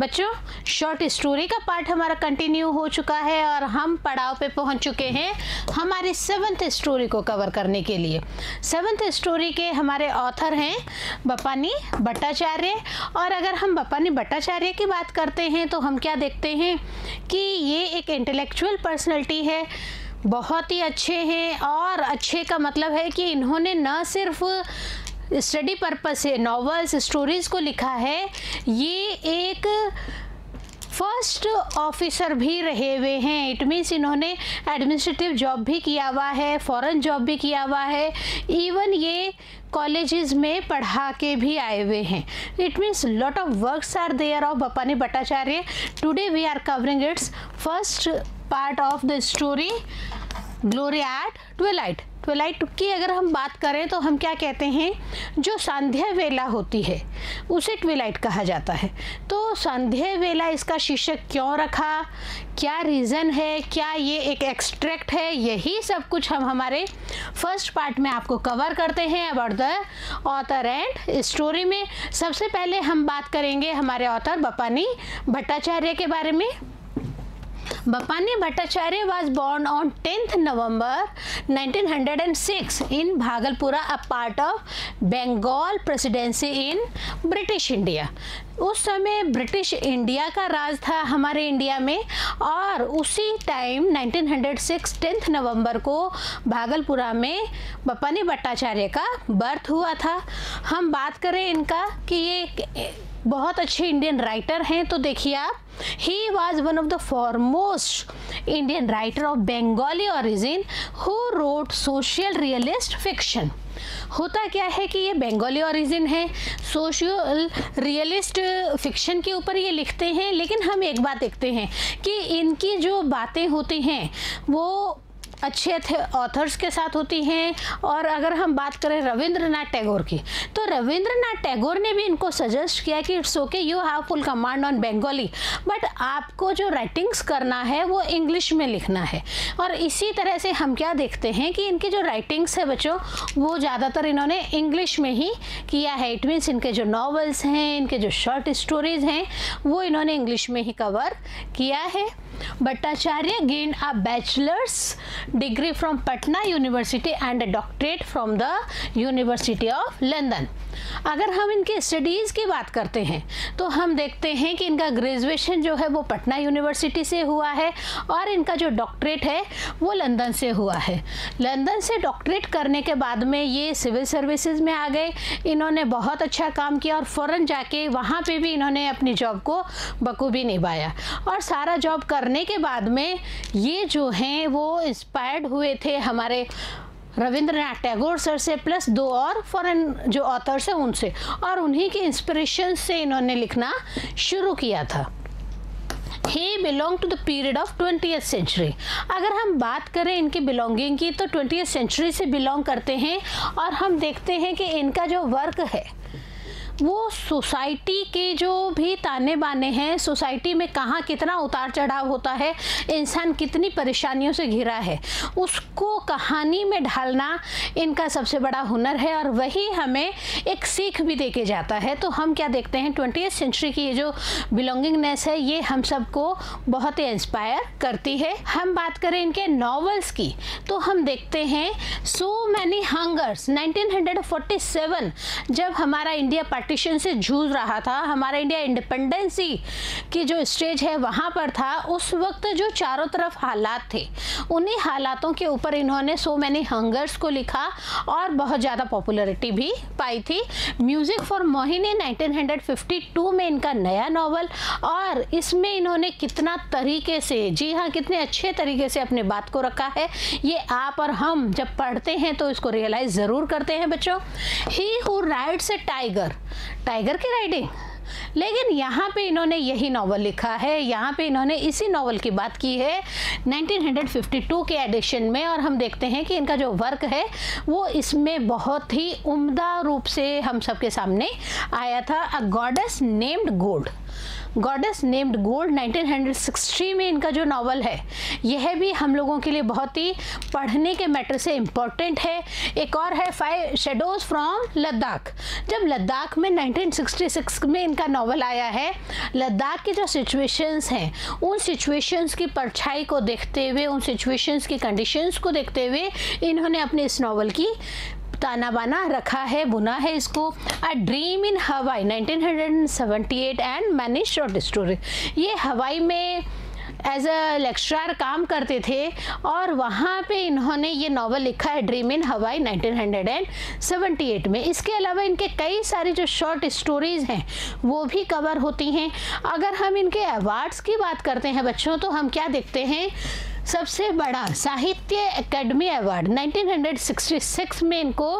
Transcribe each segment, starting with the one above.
बच्चों short story का part हमारा कंटिन्यू हो चुका है और हम पड़ाव पे पहुँच चुके हैं हमारी सेवन्थ स्टोरी को कवर करने के लिए। सेवन्थ स्टोरी के हमारे ऑथर हैं बपानी भट्टाचार्य। और अगर हम बपानी भट्टाचार्य की बात करते हैं तो हम क्या देखते हैं कि ये एक इंटेलेक्चुअल पर्सनैलिटी है, बहुत ही अच्छे हैं और अच्छे का मतलब है कि इन्होंने न सिर्फ़ स्टडी पर्पज से नॉवेल्स, स्टोरीज़ को लिखा है। ये एक फ़र्स्ट ऑफिसर भी रहे हुए हैं। इट मीन्स इन्होंने एडमिनिस्ट्रेटिव जॉब भी किया हुआ है फॉरेन जॉब भी किया हुआ है। इवन ये कॉलेजेस में पढ़ा के भी आए हुए हैं। It means lot of works are there of Bhabani Bhattacharya today we are covering its first part of the story glory at twilight twilight की अगर हम बात करें तो हम क्या कहते हैं? जो संध्या वेला होती है, उसे ट्वेलाइट कहा जाता है। तो संध्या वेला इसका शीर्षक क्यों रखा? क्या रीज़न है? क्या ये एक एक्सट्रैक्ट है? यही सब कुछ हम हमारे फ़र्स्ट पार्ट में आपको कवर करते हैं about the author and story में। सबसे पहले हम बात करेंगे हमारे ऑथर बपानी भट्टाचार्य के बारे में। Bhabani Bhattacharya was born on tenth November nineteen hundred and six in Bhagalpur a part of Bengal Presidency in British India उस समय ब्रिटिश इंडिया का राज था हमारे इंडिया में, और उसी time nineteen hundred six tenth November को भागलपुरा में बपानी भट्टाचार्य का बर्थ हुआ था। हम बात करें इनका कि ये बहुत अच्छे इंडियन राइटर हैं तो देखिए आप he was one of the foremost Indian writer of Bengali origin who wrote social realist fiction होता क्या है कि ये बंगाली ओरिजिन है सोशल रियलिस्ट फिक्शन के ऊपर ये लिखते हैं, लेकिन हम एक बात देखते हैं कि इनकी जो बातें होती हैं, वो अच्छे थे ऑथर्स के साथ होती हैं। और अगर हम बात करें रविंद्रनाथ टैगोर की तो रविंद्रनाथ टैगोर ने भी इनको सजेस्ट किया कि it's okay you have full command on Bengali but आपको जो राइटिंग्स करना है, वो इंग्लिश में लिखना है। और इसी तरह से हम क्या देखते हैं कि इनकी जो राइटिंग्स है बच्चों, वो ज़्यादातर इन्होंने इंग्लिश में ही किया है। इट मीन्स इनके जो नॉवेल्स हैं, इनके जो शॉर्ट स्टोरीज हैं, वो इन्होंने इंग्लिश में ही कवर किया है। Bhattacharya gained a bachelor's degree from Patna University and a doctorate from the University of London. अगर हम इनके स्टडीज़ की बात करते हैं तो हम देखते हैं कि इनका ग्रेजुएशन जो है वो पटना यूनिवर्सिटी से हुआ है और इनका जो डॉक्टरेट है, वो लंदन से हुआ है। लंदन से डॉक्टरेट करने के बाद में ये सिविल सर्विसेज़ में आ गए। इन्होंने बहुत अच्छा काम किया और फ़ौरन जाके वहाँ पे भी इन्होंने अपनी जॉब को बखूबी निभाया। और सारा जॉब करने के बाद में ये जो हैं, वो इंस्पायर्ड हुए थे हमारे रविंद्रनाथ टैगोर सर से, प्लस दो और फॉरेन जो ऑथर्स हैं उनसे। और उन्हीं के इंस्पिरेशन से इन्होंने लिखना शुरू किया था। He belong to the period of twenty century अगर हम बात करें इनकी बिलोंगिंग की तो ट्वेंटी सेंचुरी से बिलोंग करते हैं और हम देखते हैं कि इनका जो वर्क है वो सोसाइटी के जो भी ताने बाने हैं, सोसाइटी में कहाँ कितना उतार चढ़ाव होता है, इंसान कितनी परेशानियों से घिरा है, उसको कहानी में ढालना इनका सबसे बड़ा हुनर है और वही हमें एक सीख भी दे के जाता है। तो हम क्या देखते हैं, ट्वेंटी सेंचुरी की ये जो बिलोंगिंगनेस है, ये हम सबको बहुत ही इंस्पायर करती है। हम बात करें इनके नॉवेल्स की तो हम देखते हैं सो मैनी हंगर्स 1947 जब हमारा इंडिया पार्टीशन से जूझ रहा था। हमारा इंडिया इंडिपेंडेंसी की जो स्टेज है वहाँ पर था। उस वक्त जो चारों तरफ़ हालात थे, उन्हीं हालातों के ऊपर इन्होंने सो मैनी हंगर्स को लिखा और बहुत ज़्यादा पॉपुलरिटी भी पाई थी। म्यूज़िक फॉर मोहिनी 1952 में इनका नया नावल और इसमें इन्होंने कितना तरीके से, जी हाँ कितने अच्छे तरीके से अपने बात को रखा है। ये आप और हम जब पढ़ते हैं तो इसको रियलाइज़ ज़रूर करते हैं बच्चों। He who rides a tiger tiger की राइडिंग। लेकिन यहाँ पे इन्होंने यही नावल लिखा है, यहाँ पे इन्होंने इसी नावल की बात की है 1952 के एडिशन में। और हम देखते हैं कि इनका जो वर्क है, वो इसमें बहुत ही उम्दा रूप से हम सबके सामने आया था। A goddess named gold goddess named gold 1960 में इनका जो नावल है, यह भी हम लोगों के लिए बहुत ही पढ़ने के मैटर से इम्पोर्टेंट है। एक और है फाइव शेडोज फ्रॉम लद्दाख। जब लद्दाख में 1966 में इनका नावल आया है, लद्दाख की जो सिचुएशंस हैं, उन सिचुएशंस की परछाई को देखते हुए, उन सिचुएशंस की कंडीशंस को देखते हुए इन्होंने अपने इस नावल की ताना बाना रखा है, बुना है इसको। अ ड्रीम इन हवाई 1978 एंड मैनी शॉर्ट स्टोरी ये हवाई में एज अ लेक्चरार काम करते थे और वहाँ पे इन्होंने ये नावल लिखा है ड्रीम इन हवाई 1978 में। इसके अलावा इनके कई सारी जो शॉर्ट स्टोरीज़ हैं, वो भी कवर होती हैं। अगर हम इनके अवार्ड्स की बात करते हैं बच्चों तो हम क्या देखते हैं? सबसे बड़ा साहित्य एकेडमी अवार्ड 1966 में इनको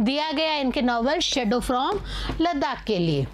दिया गया इनके नॉवल शेडो फ्रॉम लद्दाख के लिए।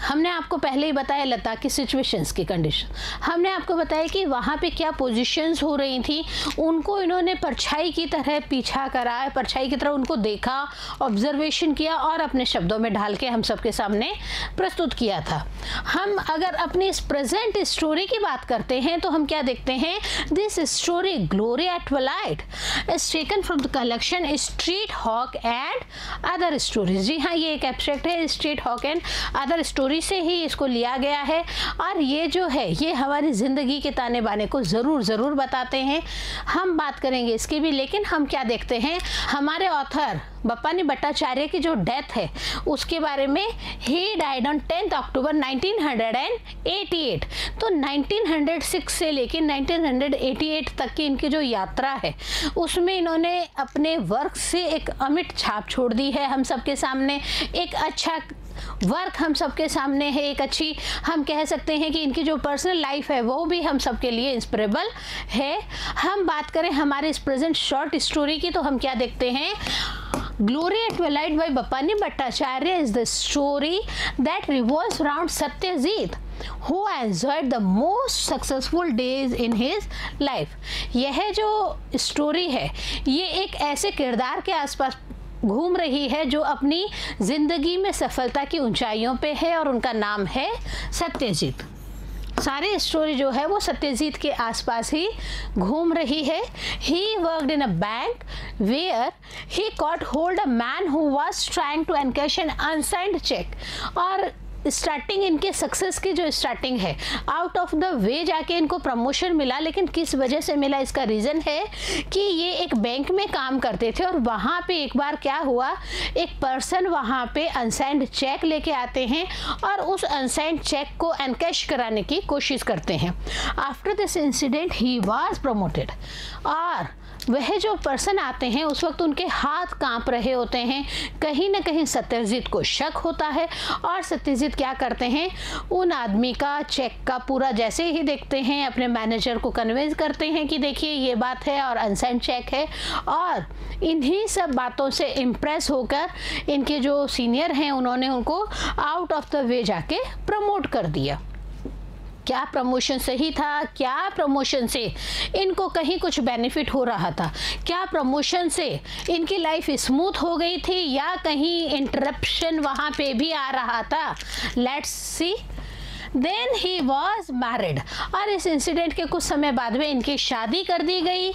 हमने आपको पहले ही बताया लद्दाख की सिचुएशंस की कंडीशन हमने आपको बताया कि वहाँ पे क्या पोजीशंस हो रही थी, उनको इन्होंने परछाई की तरह पीछा करा, परछाई की तरह उनको देखा ऑब्जर्वेशन किया और अपने शब्दों में ढाल के हम सबके सामने प्रस्तुत किया था। हम अगर अपनी इस प्रेजेंट स्टोरी की बात करते हैं तो हम क्या देखते हैं? This story Glory at Twilight is taken from the collection Street Hawk and other stories जी हाँ ये एक एब्स्ट्रैक्ट है Street Hawk and other story story से ही इसको लिया गया है। और ये जो है, ये हमारी ज़िंदगी के ताने बाने को ज़रूर ज़रूर बताते हैं। हम बात करेंगे इसकी भी, लेकिन हम क्या देखते हैं? हमारे ऑथर बप्पानी भट्टाचार्य की जो डेथ है, उसके बारे में ही डाइड ऑन टेंथ अक्टूबर 1988 तो 1906 से लेकर 1988 तक की इनकी जो यात्रा है, उसमें इन्होंने अपने वर्क से एक अमिट छाप छोड़ दी है हम सबके सामने। एक अच्छा वर्क हम सबके सामने है एक अच्छी। हम कह सकते हैं कि इनकी जो पर्सनल लाइफ है, वो भी हम सबके लिए इंस्परेबल है। हम बात करें हमारे इस प्रेजेंट शॉर्ट स्टोरी की तो हम क्या देखते हैं? Glory at twilight by Bapani Bhattacharya is the story that revolve round Satyajit who enjoyed the most successful days in his life यह जो स्टोरी है, ये एक ऐसे किरदार के आसपास घूम रही है, जो अपनी ज़िंदगी में सफलता की ऊंचाइयों पे है और उनका नाम है सत्यजीत। सारी स्टोरी जो है वो सत्यजीत के आसपास ही घूम रही है। He worked in a bank where he caught hold a man who was trying to encash an unsigned cheque और स्टार्टिंग इनके सक्सेस की जो स्टार्टिंग है आउट ऑफ़ द वे जाके इनको प्रमोशन मिला, लेकिन किस वजह से मिला इसका रीज़न है कि ये एक बैंक में काम करते थे और वहाँ पे एक बार क्या हुआ, एक पर्सन वहाँ पे अनसाइंड चेक लेके आते हैं और उस अनसाइंड चेक को एनकैश कराने की कोशिश करते हैं। After this incident he was promoted और वह जो पर्सन आते हैं, उस वक्त उनके हाथ काँप रहे होते हैं। कहीं ना कहीं सत्यजीत को शक होता है और सत्यजीत क्या करते हैं? उन आदमी का चेक का पूरा जैसे ही देखते हैं, अपने मैनेजर को कन्विंस करते हैं कि देखिए, ये बात है और अनसाइन चेक है और इन्हीं सब बातों से इम्प्रेस होकर इनके जो सीनियर हैं, उन्होंने उनको आउट ऑफ़ द वे जाके प्रमोट कर दिया। क्या प्रमोशन सही था, क्या प्रमोशन से इनको कहीं कुछ बेनिफिट हो रहा था? क्या प्रमोशन से इनकी लाइफ स्मूथ हो गई थी या कहीं इंटरप्शन वहाँ पे भी आ रहा था? Let's see then he was married और इस इंसिडेंट के कुछ समय बाद में इनकी शादी कर दी गई।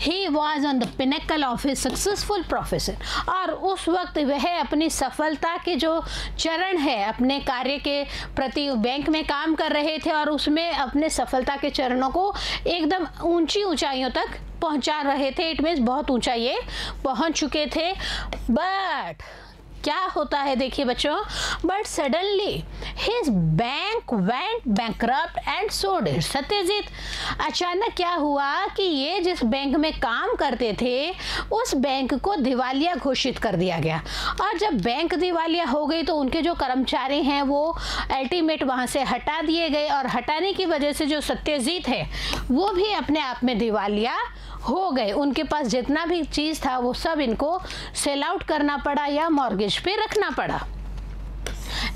He was on the pinnacle of his successful profession और उस वक्त वह अपनी सफलता के जो चरण है, अपने कार्य के प्रति बैंक में काम कर रहे थे और उसमें अपने सफलता के चरणों को एकदम ऊँची ऊंचाइयों तक पहुँचा रहे थे। इट मीन्स बहुत ऊँचा ये पहुँच चुके थे। बट क्या होता है देखिए बच्चों? But suddenly his bank went bank and sold Satyajit अचानक क्या हुआ कि ये जिस बैंक में काम करते थे, उस बैंक को दिवालिया घोषित कर दिया गया। और जब बैंक दिवालिया हो गई तो उनके जो कर्मचारी हैं, वो अल्टीमेट वहाँ से हटा दिए गए। और हटाने की वजह से जो सत्यजीत है, वो भी अपने आप में दिवालिया हो गए। उनके पास जितना भी चीज़ था, वो सब इनको सेल आउट करना पड़ा या मॉर्गेज पे रखना पड़ा।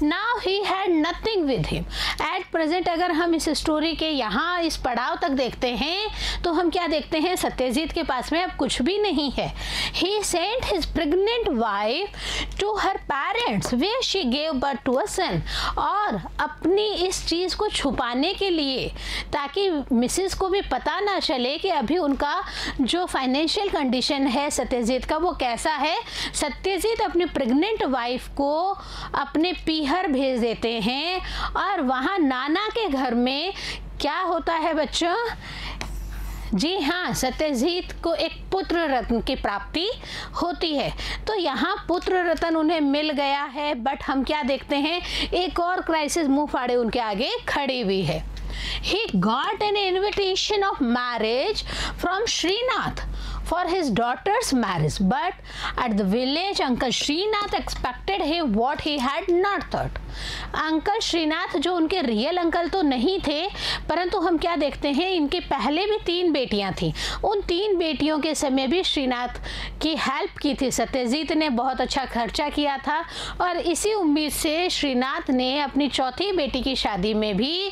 Now he had nothing with him at present अगर हम इस स्टोरी के यहाँ, इस पड़ाव तक देखते हैं तो हम क्या देखते हैं? सत्यजीत के पास में अब कुछ भी नहीं है। He sent his pregnant wife to her parents where she gave birth to a son और अपनी इस चीज़ को छुपाने के लिए, ताकि मिसिस को भी पता ना चले कि अभी उनका जो फाइनेंशियल कंडीशन है, सत्यजीत का, वो कैसा है। सत्यजीत अपनी प्रेग्नेंट वाइफ को अपने पीहर भेज देते हैं। और वहाँ नाना के घर में क्या होता है बच्चों? जी हाँ सत्यजीत को एक पुत्र रत्न की प्राप्ति होती है। तो यहाँ पुत्र रत्न उन्हें मिल गया है बट हम क्या देखते हैं? एक और क्राइसिस मुँह फाड़े उनके आगे खड़ी हुई है। He got an invitation of marriage from Srinath for his daughter's marriage. But at the village, uncle Srinath expected him what he had not thought. Uncle Shrinath जो उनके रियल अंकल तो नहीं थे, परंतु हम क्या देखते हैं? इनके पहले भी तीन बेटियाँ थी। उन तीन बेटियों के समय भी श्रीनाथ की हेल्प की थी। सत्यजीत ने बहुत अच्छा खर्चा किया था और इसी उम्मीद से श्रीनाथ ने अपनी चौथी बेटी की शादी में भी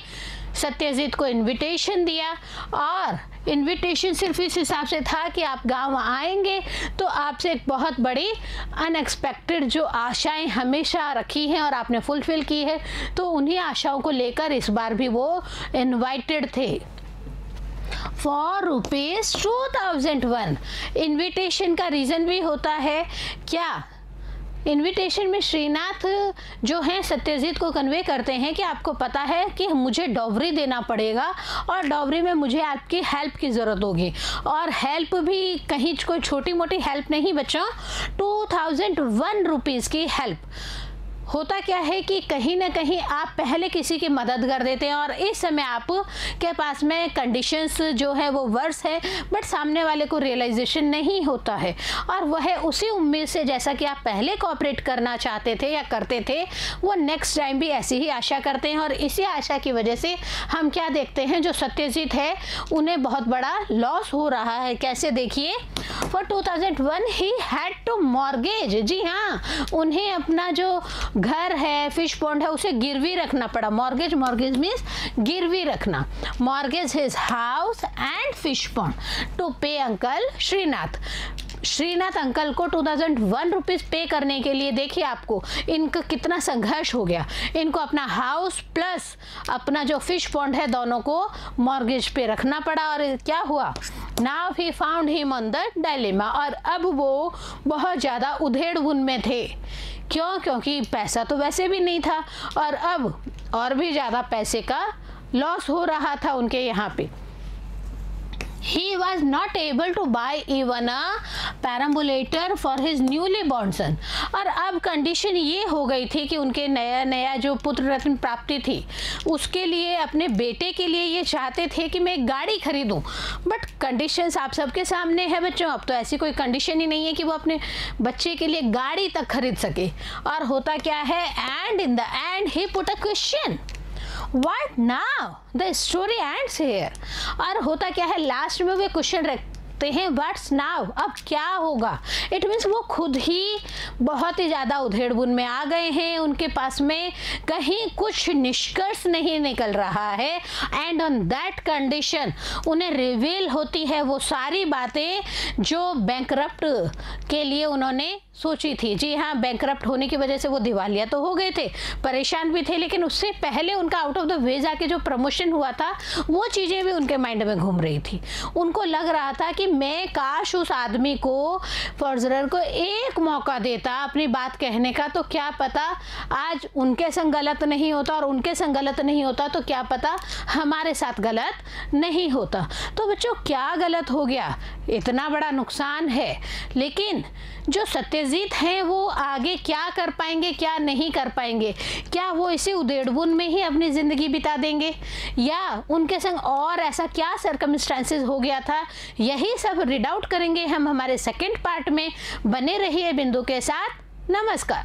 सत्यजीत को इनविटेशन दिया और इनविटेशन सिर्फ़ इस हिसाब से था कि आप गाँव आएँगे तो आपसे एक बहुत बड़ी अनएक्सपेक्टेड जो आशाएँ हमेशा रखी हैं और आपने फुलफिल की है तो उन्हीं आशाओं को लेकर इस बार भी वो इनवाइटेड थे। For rupees two thousand one invitation का रीज़न भी होता है, क्या इनविटेशन में श्रीनाथ जो हैं, सत्यजीत को कन्वे करते हैं कि आपको पता है कि मुझे डॉवरी देना पड़ेगा और डॉवरी में मुझे आपकी हेल्प की ज़रूरत होगी। और हेल्प भी कहीं कोई छोटी मोटी हेल्प नहीं बच्चों टू थाउज़ेंड वन रुपीज़ की हेल्प होता क्या है कि कहीं ना कहीं आप पहले किसी की मदद कर देते हैं और इस समय आप के पास में कंडीशंस जो है वो वर्स है बट सामने वाले को रियलाइजेशन नहीं होता है। और वह उसी उम्मीद से जैसा कि आप पहले कॉपरेट करना चाहते थे या करते थे, वो नेक्स्ट टाइम भी ऐसी ही आशा करते हैं और इसी आशा की वजह से हम क्या देखते हैं, जो सत्यजीत है, उन्हें बहुत बड़ा लॉस हो रहा है। कैसे देखिए? For 2001 he had to mortgage जी हाँ उन्हें अपना जो घर है फ़िश पॉन्ड है, उसे गिरवी रखना पड़ा। मॉर्गेज मॉर्गेज मीन्स गिरवी रखना। Mortgage his house and fish pond to pay uncle Shrinath Shrinath uncle को two thousand one rupees pay करने के लिए देखिए आपको, इनका कितना संघर्ष हो गया। इनको अपना हाउस प्लस अपना जो फ़िश पॉन्ड है दोनों को मॉर्गेज पे रखना पड़ा और क्या हुआ? Now he found him on the dilemma और अब वो बहुत ज़्यादा उधेड़ में थे। क्यों? क्योंकि पैसा तो वैसे भी नहीं था और अब और भी ज़्यादा पैसे का लॉस हो रहा था उनके यहाँ पे। He was not able to buy even a perambulator for his newly born son. और अब कंडीशन ये हो गई थी कि उनके नया नया जो पुत्र रत्न प्राप्ति थी, उसके लिए, अपने बेटे के लिए ये चाहते थे कि मैं एक गाड़ी खरीदूं। बट कंडीशंस आप सबके सामने है बच्चों। अब तो ऐसी कोई कंडीशन ही नहीं है कि वो अपने बच्चे के लिए गाड़ी तक खरीद सके। और होता क्या है? And in the end he put a question what now the story ends here और होता क्या है? लास्ट में वे क्वेश्चन रखते हैं व्हाट्स नाउ अब क्या होगा? इट मीन्स वो खुद ही बहुत ही ज़्यादा उधेड़बुन में आ गए हैं, उनके पास में कहीं कुछ निष्कर्ष नहीं निकल रहा है एंड ऑन दैट कंडीशन उन्हें रिवील होती है वो सारी बातें जो बैंक के लिए उन्होंने सोची थी। जी हाँ बैंक होने की वजह से वो दिवालिया तो हो गए थे, परेशान भी थे, लेकिन उससे पहले उनका आउट ऑफ़ द वे जाके जो प्रमोशन हुआ था, वो चीज़ें भी उनके माइंड में घूम रही थी। उनको लग रहा था कि मैं काश उस आदमी को फॉर्जरर को एक मौका देता अपनी बात कहने का तो क्या पता आज उनके संग गलत नहीं होता और उनके संग गलत नहीं होता तो क्या पता हमारे साथ गलत नहीं होता। तो बच्चों, क्या गलत हो गया? इतना बड़ा नुकसान है। लेकिन जो सत्यजीत हैं, वो आगे क्या कर पाएँगे, क्या नहीं कर पाएँगे? क्या वो इसी उदेड़बुन में ही अपनी ज़िंदगी बिता देंगे? या उनके संग और ऐसा क्या सरकमस्टांसेस हो गया था? सब रीड आउट करेंगे। हम हमारे सेकेंड पार्ट में बने रहिए बिंदु के साथ। नमस्कार।